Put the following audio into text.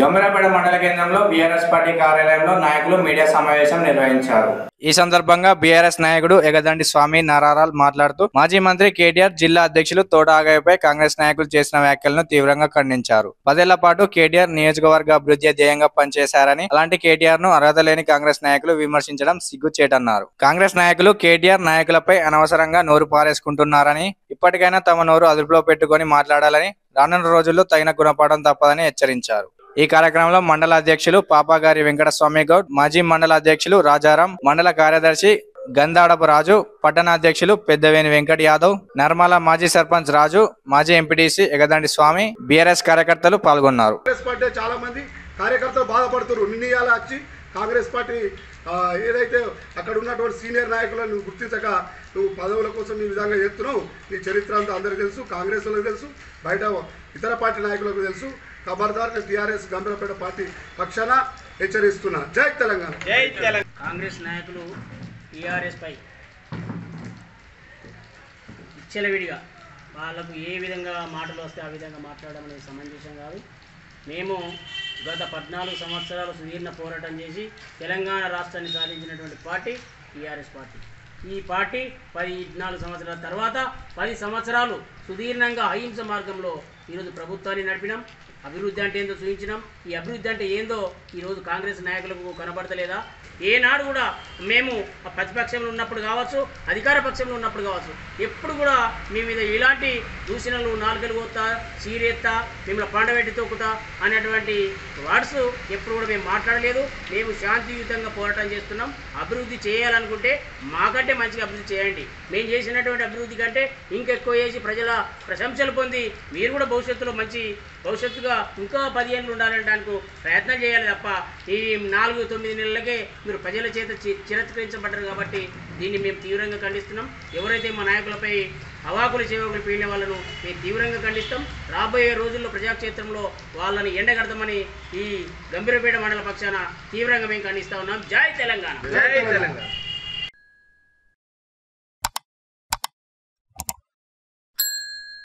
గంభీరపేట మండల కేంద్రంలో BRS party కార్యాలయంలో నాయకులు మీడియా సమావేశం నిర్వహించారు. ఈ సందర్భంగా బీఆర్ఎస్ నాయకుడు ఎగదండి స్వామి నారారాల్ మాట్లాడుతూ మాజీ మంత్రి కేటీఆర్ జిల్లా అధ్యక్షులు తోట ఆగాయపై కాంగ్రెస్ నాయకులు చేసిన వ్యాఖ్యలను తీవ్రంగా ఖండించారు. పదేళ్ళ పాటు కేటీఆర్ నియోజకవర్గ అభివృద్ధి ధ్యేయంగా పనిచేశారని అలాంటి కేటీఆర్ను అర్హత లేని కాంగ్రెస్ నాయకులు విమర్శించడం సిగ్గుచేటన్నారు. కాంగ్రెస్ నాయకులు కేటీఆర్ నాయకులపై అనవసరంగా నోరు పారేసుకుంటున్నారని ఇప్పటికైనా తమ నోరు అదుపులో పెట్టుకొని మాట్లాడాలని రానున్న రోజుల్లో తగిన గుణపాఠం తప్పదని హెచ్చరించారు. ఈ కార్యక్రమంలో మండల అధ్యక్షులు పాపాగారి వెంకటస్వామి గౌడ్ మాజీ మండల అధ్యక్షులు రాజారాం మండల కార్యదర్శి గంధాడపు రాజు పట్టణ అధ్యక్షులు పెద్దవేని వెంకట్ యాదవ్ నర్మల మాజీ సర్పంచ్ రాజు మాజీ ఎంపీటీసీ ఎగదండి స్వామి బీఆర్ఎస్ కార్యకర్తలు పాల్గొన్నారు. చాలా మంది కార్యకర్తలు బాధపడుతున్నారు. నిన్నయాల వచ్చి కాంగ్రెస్ పార్టీ ఏదైతే అక్కడ ఉన్నటువంటి సీనియర్ నాయకులను నువ్వు గుర్తించక నువ్వు పదవుల కోసం ఈ విధంగా చేస్తున్నావు నీ చరిత్ర అంతా అందరికీ తెలుసు కాంగ్రెస్ వాళ్ళకి తెలుసు బయట ఇతర పార్టీ నాయకులకు తెలుసు. ఖబర్దార్ టీఆర్ఎస్ గంభీరపేట పార్టీ పక్షాన హెచ్చరిస్తున్నా. జై తెలంగాణ. కాంగ్రెస్ నాయకులు టీఆర్ఎస్ పై విచ్చలవిడిగా వాళ్ళకు ఏ విధంగా మాటలు వస్తే ఆ విధంగా మాట్లాడడం అనేది సమంజసం కాదు. మేము గత పద్నాలుగు సంవత్సరాలు సుదీర్ఘ పోరాటం చేసి తెలంగాణ రాష్ట్రాన్ని సాధించినటువంటి పార్టీ టీఆర్ఎస్ పార్టీ. ఈ పార్టీ పద్నాలుగు సంవత్సరాల తర్వాత పది సంవత్సరాలు సుదీర్ఘంగా అహింస మార్గంలో ఈరోజు ప్రభుత్వాన్ని నడిపినాం. అభివృద్ధి అంటే ఏందో చూపించినాం. ఈ అభివృద్ధి అంటే ఏందో ఈరోజు కాంగ్రెస్ నాయకులకు కనబడతలేదా? ఏనాడు కూడా మేము ఆ ప్రతిపక్షంలో ఉన్నప్పుడు కావచ్చు అధికార పక్షంలో ఉన్నప్పుడు కావచ్చు ఎప్పుడు కూడా మీ మీద ఇలాంటి దూషణలు నాలుగలు పోతా చీరెత్తా మిమ్మల్ని పండబెట్టి తొక్కుతా అనేటువంటి వర్డ్స్ ఎప్పుడు కూడా మేము మాట్లాడలేదు. మేము శాంతియుతంగా పోరాటం చేస్తున్నాం. అభివృద్ధి చేయాలనుకుంటే మాకంటే మంచిగా అభివృద్ధి చేయండి. మేము చేసినటువంటి అభివృద్ధి కంటే ఇంకెక్కువ చేసి ప్రజల ప్రశంసలు పొంది మీరు కూడా భవిష్యత్తులో మంచి భవిష్యత్తుగా ఇంకా పదిహేను ఉండాలనడానికి ప్రయత్నం చేయాలి తప్ప ఈ నాలుగు తొమ్మిది నెలలకే మీరు ప్రజల చేత చి- చిరస్కరించబడ్డారు కాబట్టి దీన్ని మేము తీవ్రంగా ఖండిస్తున్నాం. ఎవరైతే మా నాయకులపై అవాకులు చేవకులు పీడిన వాళ్ళను మేము తీవ్రంగా ఖండిస్తాం. రాబోయే రోజుల్లో ప్రజాక్షేత్రంలో వాళ్ళని ఎండగడతామని ఈ గంభీరపేట మండల పక్షాన తీవ్రంగా మేము ఖండిస్తా ఉన్నాం. జై తెలంగాణ. జై తెలంగాణ.